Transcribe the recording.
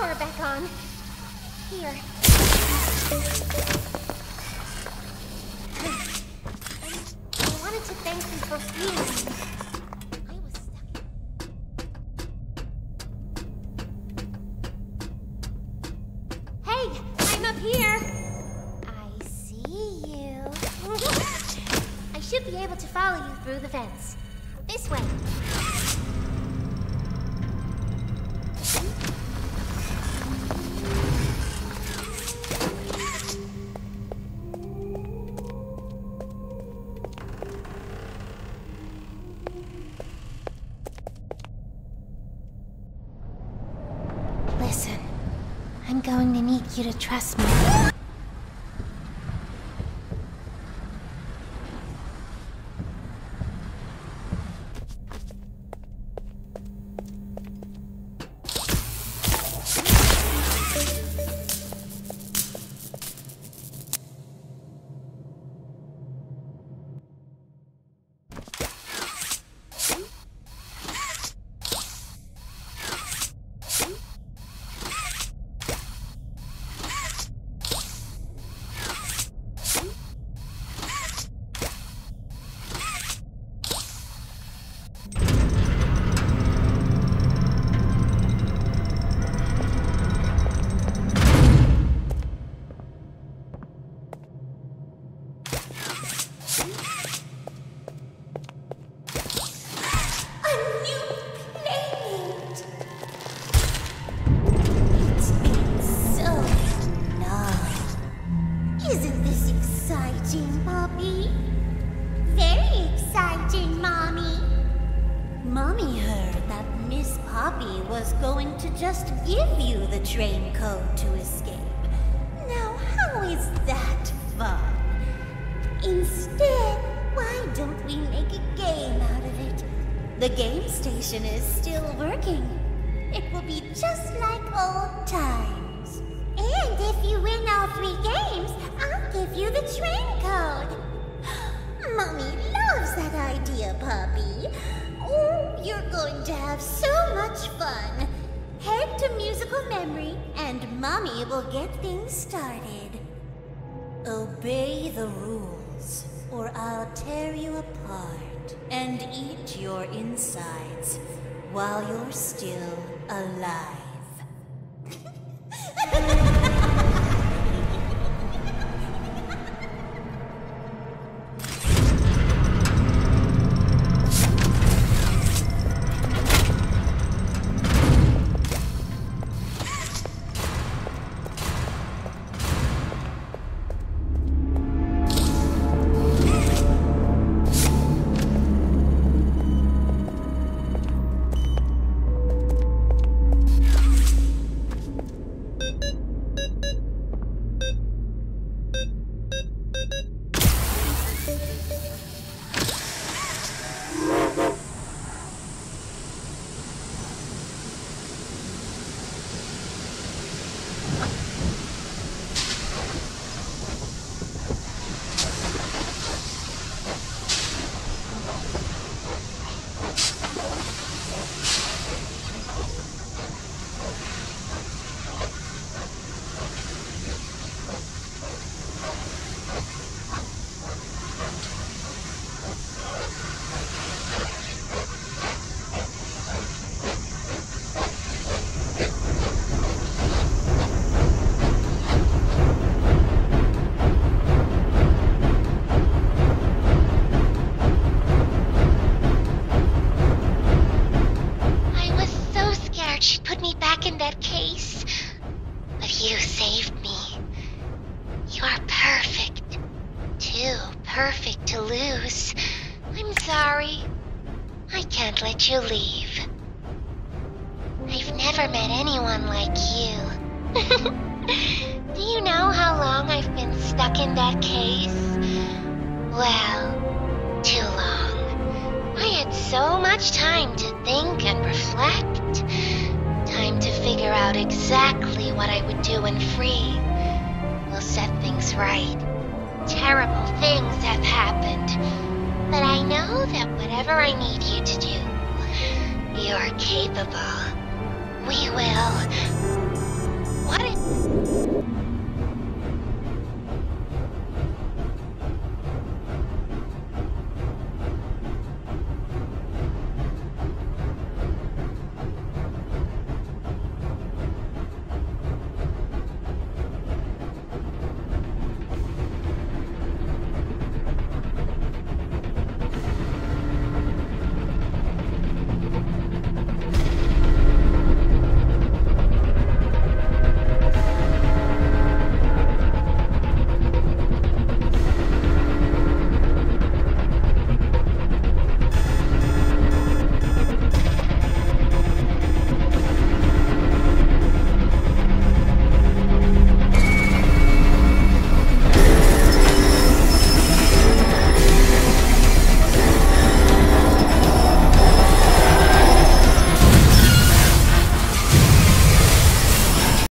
power back on. Here. I wanted to thank you for. I should be able to follow you through the vents. This way. Going to need you to trust me. Miss Poppy was going to just give you the train code to escape. Now, how is that fun? Instead, why don't we make a game out of it? The game station is still working. It will be just like old times. And if you win all three games, have so much fun. Head to musical memory, and Mommy will get things started. Obey the rules, or I'll tear you apart and eat your insides while you're still alive. In that case. But you saved me. You're perfect. Too perfect to lose. I'm sorry. I can't let you leave. I've never met anyone like you. Do you know how long I've been stuck in that case? Well, too long. I had so much time to think and reflect. Figure out exactly what I would do when free. We'll set things right. Terrible things have happened. But I know that whatever I need you to do, you're capable. We will. What.